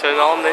Sen al ne?